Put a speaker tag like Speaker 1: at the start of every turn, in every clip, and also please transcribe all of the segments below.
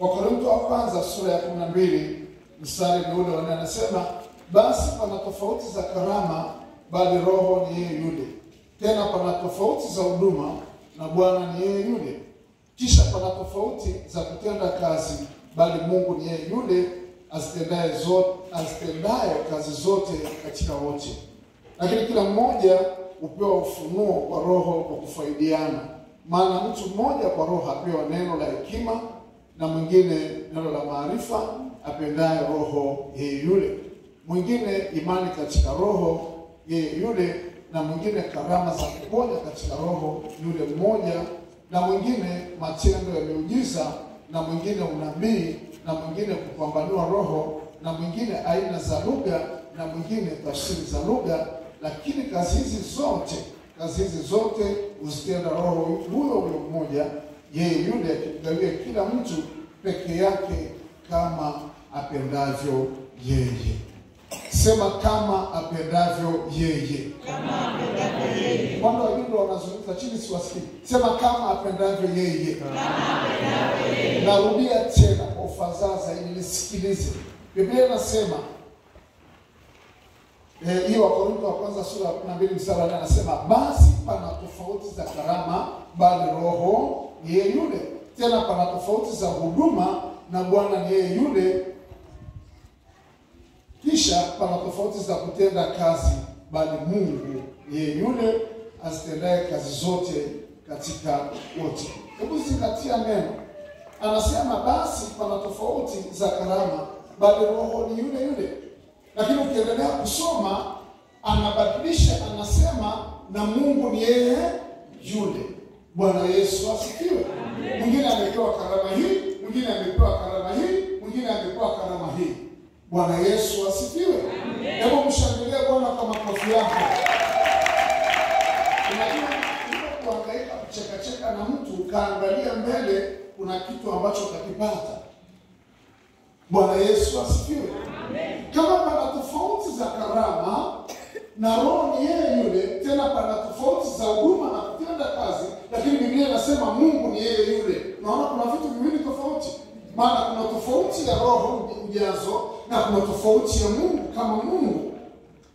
Speaker 1: Wakorintho wa kwanza sura ya kumi na mbili mstari ni ule wanne anasema, basi pana tofauti za karama, bali Roho ni yeye yule. Tena pana tofauti za huduma, na Bwana ni yeye yule. Kisha pana tofauti za kutenda kazi, bali Mungu ni yeye yule azitendaye zote, azitendaye kazi zote katika wote. Lakini kila mmoja hupewa ufunuo kwa Roho kwa kufaidiana. Maana mtu mmoja kwa Roho apewa neno la hekima, na mwingine neno la maarifa, apendaye Roho yeye yule. Mwingine imani katika Roho yeye yule, na mwingine karama za kuponya katika Roho yule mmoja, na mwingine matendo ya miujiza, na mwingine unabii, na mwingine kupambanua roho, na mwingine aina za lugha, na mwingine tafsiri za lugha. Lakini kazi hizi zote kazi hizi zote huzitenda Roho huyo huyo mmoja, yeye yule akimgawia kila mtu peke yake kama apendavyo yeye. Sema kama apendavyo yeye. Upande wa jumla wanazungumza chini, siwasikii. Sema kama apendavyo yeye. Narudia tena kwa ufasaha zaidi, nisikilize. Biblia inasema Eh, hiyo Wakorintho wa kwanza sura ya 12 mstari wa 4 anasema basi pana tofauti za karama, bali Roho ni yeye yule. Tena pana tofauti za huduma, na Bwana ni yeye yule. Kisha pana tofauti za kutenda kazi, bali Mungu ni yeye yule azitendaye kazi zote katika wote. Hebu zingatia neno, anasema basi pana tofauti za karama, bali Roho ni yule yule lakini ukiendelea kusoma anabadilisha, anasema na Mungu ni yeye yule. Bwana Yesu asifiwe. Mwingine amepewa karama hii, mwingine amepewa karama hii, mwingine amepewa karama hii. Bwana Yesu asifiwe. Hebu mshangilie Bwana kwa makofi yako. Kuangaika kuchekacheka na mtu ukaangalia mbele, kuna kitu ambacho utakipata. Bwana Yesu asifiwe. Kama pana tofauti za karama na Roho ni yeye yule, tena pana tofauti za huduma na kutenda kazi, lakini Biblia inasema Mungu ni yeye yule. Naona kuna vitu viwili tofauti, maana kuna tofauti ya Roho ujazo na kuna tofauti ya Mungu kama Mungu.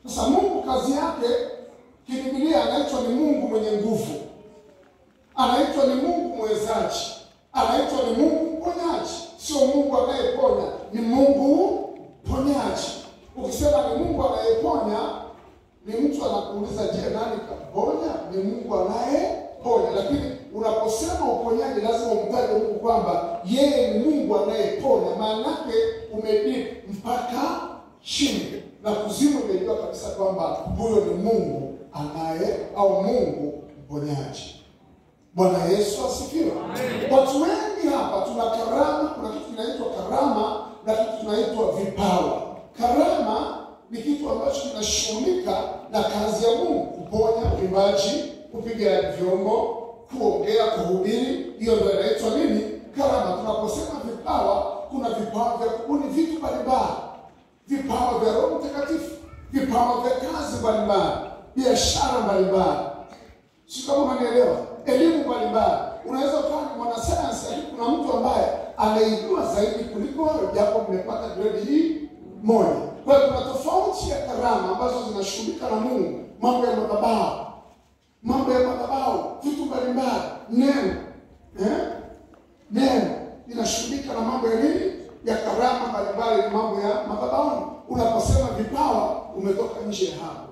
Speaker 1: Sasa Mungu kazi yake kibiblia anaitwa ni Mungu mwenye nguvu, anaitwa ni Mungu mwezaji, anaitwa ni Mungu mponyaji. Sio Mungu anayeponya, ni Mungu ponyaji. Ukisema ni Mungu anayeponya, ni mtu anakuuliza, je, nani kaponya? Ni Mungu anayeponya. Lakini unaposema uponyaji, lazima umtaje Mungu kwamba yeye ni Mungu anayeponya. Maanake yake umedip mpaka chini na kuzimu, imejua kabisa kwamba huyo ni Mungu anaye au Mungu mponyaji. Bwana Yesu asifiwe. Watu wengi hapa tuna karama, kuna kitu kinaitwa karama na kitu kinaitwa vipawa. Karama ni kitu ambacho kinashughulika na kazi ya Mungu, kuponya, uimbaji, kupiga vyombo, kuongea, kuhubiri. Hiyo ndio inaitwa nini? Karama. Tunaposema vipawa, kuna vipawa vya kubuni vitu mbalimbali, vipawa vya Roho Mtakatifu, vipawa vya kazi mbalimbali, biashara mbalimbali. Si kama unanielewa? Elimu mbalimbali. Unaweza ukawa ni mwanasayansi, lakini kuna mtu ambaye anaijua zaidi kuliko japo mmepata grade hii moja. Kwa hiyo kuna tofauti ya karama ambazo zinashughulika na Mungu, mambo ya madhabahu, mambo ya madhabahu, vitu mbalimbali, neno eh? Neno inashughulika na mambo ya nini, ya karama mbalimbali, ni mambo ya madhabahu. Unaposema vipawa, umetoka nje ya hapo.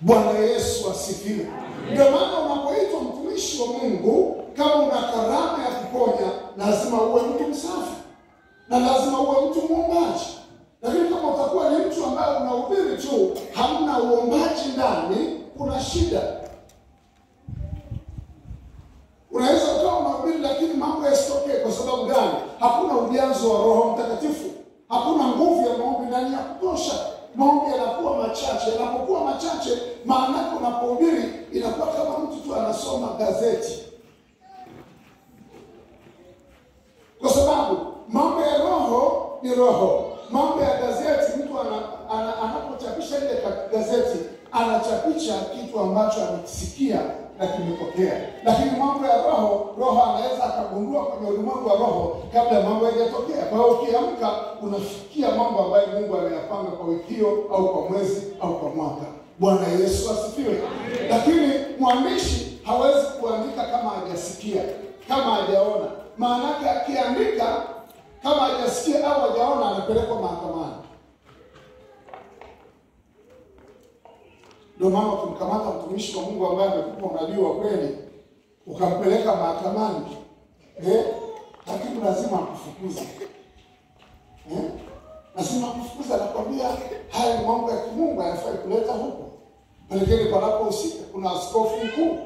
Speaker 1: Bwana Yesu asifiwe. Ndio maana unapoitwa mtumishi wa Mungu, kama una karama ya kuponya, lazima uwe mtu msafi na lazima uwe mtu muombaji. Lakini kama utakuwa ni mtu ambaye unahubiri tu, hamna uombaji ndani, kuna shida. Unaweza ukawa unahubiri, lakini mambo yasitokee. Kwa sababu gani? Hakuna ujazo wa Roho Mtakatifu, hakuna nguvu ya maombi ndani ya kutosha. Maombi yanakuwa machache. Yanapokuwa machache, maanake unapohubiri inakuwa kama mtu tu anasoma gazeti, kwa sababu mambo ya roho ni roho. Mambo ya gazeti, mtu ana, ana, anapochapisha ile gazeti anachapisha kitu ambacho amekisikia na kimepokea, Lakini mambo ya roho, roho anaweza akagundua kwenye ulimwengu wa roho kabla ya mambo yajatokea. Kwa hiyo ukiamka, unafikia mambo ambayo Mungu ameyapanga kwa wiki hiyo au kwa mwezi au kwa mwaka. Bwana Yesu asifiwe. Lakini mwandishi hawezi kuandika kama hajasikia, kama hajaona. Maana yake akiandika kama hajasikia au hajaona, anapelekwa mahakamani. Ndio maana ukimkamata mtumishi wa Mungu ambaye amekupa unabii wa kweli ukampeleka mahakamani, eh, lakini lazima akufukuze, eh, lazima akufukuze. Anakwambia haya ni mambo ya kimungu, hayafai kuleta huko, pelekeni panapohusika. Kuna askofu mkuu,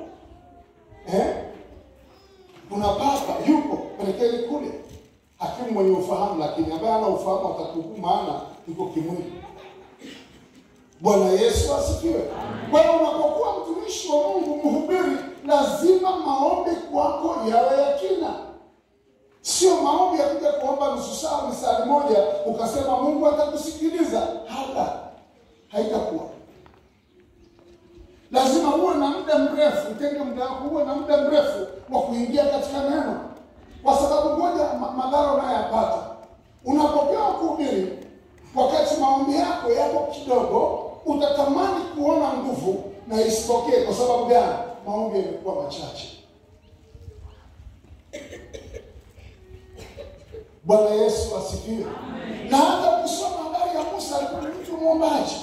Speaker 1: eh, kuna pelekeni kule. Hakimu mwenye ufahamu, lakini ambaye ana ufahamu atakuhukumu, maana iko kimwili. Bwana Yesu asifiwe. Kwa hiyo unapokuwa mtumishi wa Mungu, mhubiri, lazima maombi kwako yawe ya kina, sio maombi ya kuja kuomba nusu saa, misali moja, ukasema Mungu atakusikiliza. Hala, haitakuwa. Lazima uwe na muda mrefu, utenge muda wako, uwe na muda mrefu wa kuingia katika neno, kwa sababu moja ma- unayoyapata unapopewa kuhubiri wakati maombi yako yako kidogo, utatamani kuona nguvu na isitokee. Kwa sababu gani? Maombi yamekuwa machache. Bwana Yesu asifiwe. Na hata ukisoma habari ya Musa, alikuwa ni mtu mwombaji.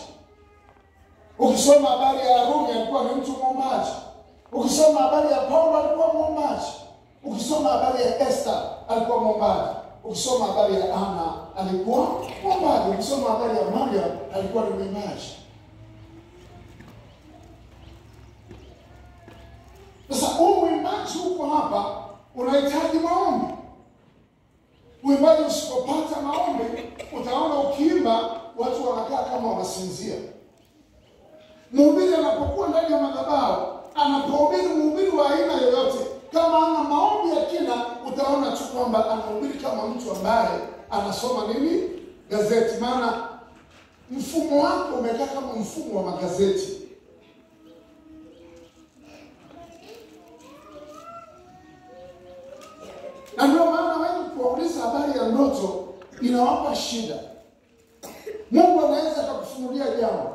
Speaker 1: Ukisoma habari ya Rumi alikuwa ni mtu mwombaji. Ukisoma habari ya Paulo, alikuwa mwombaji. Ukisoma habari ya Esther, alikuwa mwombaji. Ukisoma habari ya Ana, alikuwa mwombaji. Ukisoma habari ya Maria alikuwa ni mwimbaji. Sasa huu mwimbaji huko hapa unahitaji maombi. Uimbaji usipopata maombi, utaona ukiimba watu wanakaa kama wanasinzia. Mhubiri anapokuwa ndani ya madhabahu, anapohubiri mhubiri wa aina yoyote, kama ana maombi ya kina, utaona tu kwamba anahubiri kama mtu ambaye anasoma nini, gazeti. Maana mfumo wako umekaa kama mfumo wa magazeti. na ndio maana wengi kuwauliza habari ya ndoto inawapa shida. Mungu anaweza akakufunulia jambo,